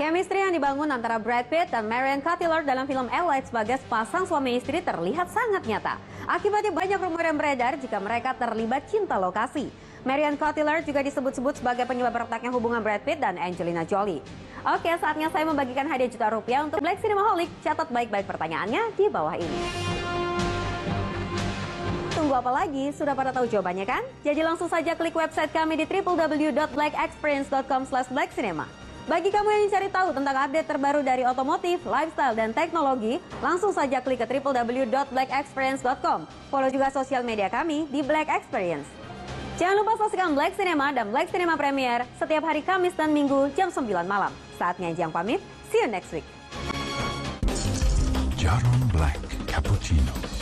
Chemistry yang dibangun antara Brad Pitt dan Marion Cotillard dalam film Elite sebagai sepasang suami istri terlihat sangat nyata. Akibatnya banyak rumor yang beredar jika mereka terlibat cinta lokasi. Marion Cotillard juga disebut-sebut sebagai penyebab retaknya hubungan Brad Pitt dan Angelina Jolie. Oke, saatnya saya membagikan hadiah juta rupiah untuk Black Cinemaholic. Catat baik-baik pertanyaannya di bawah ini. Tunggu apa lagi? Sudah pada tahu jawabannya kan? Jadi langsung saja klik website kami di www.blackexperience.com/blackcinema. Bagi kamu yang cari tahu tentang update terbaru dari otomotif, lifestyle, dan teknologi, langsung saja klik ke www.blackexperience.com. Follow juga sosial media kami di Black Experience. Jangan lupa saksikan Black Cinema dan Black Cinema Premier setiap hari Kamis dan Minggu jam 9 malam. Saatnya Jang pamit, see you next week. Jaron Black Cappuccino.